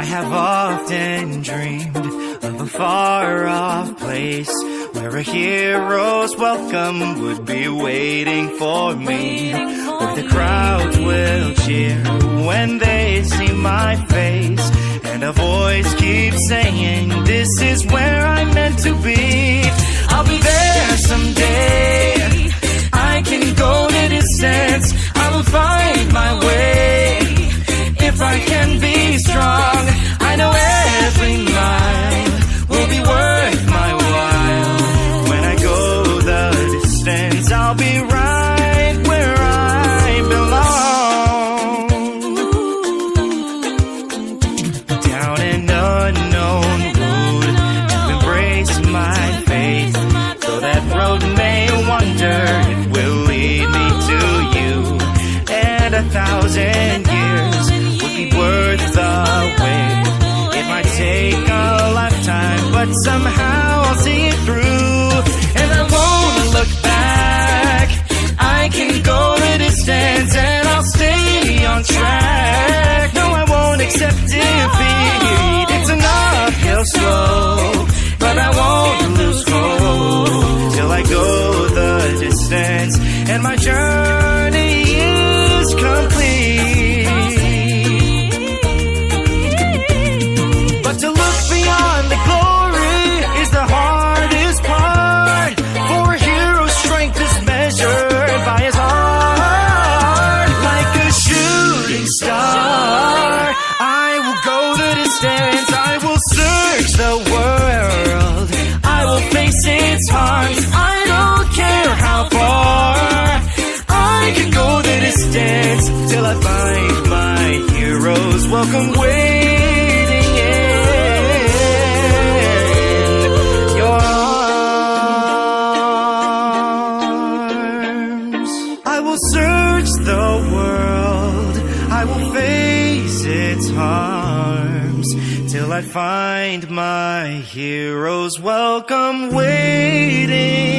have often dreamed of a far off place where a hero's welcome would be waiting for me. Where the crowd will cheer when they see my face, and a voice keeps saying, This is where I'm meant to be. I'll be there someday. I can go the distance. I will find my way. If I can be strong, Down an unknown road to embrace my that road may wander, it will lead me to you. And a thousand years would be worth the wait. Take a lifetime, but somehow my journey till I find my heroes. Welcome waiting in your arms. I will search the world. I will face its harms till I find my heroes. Welcome waiting in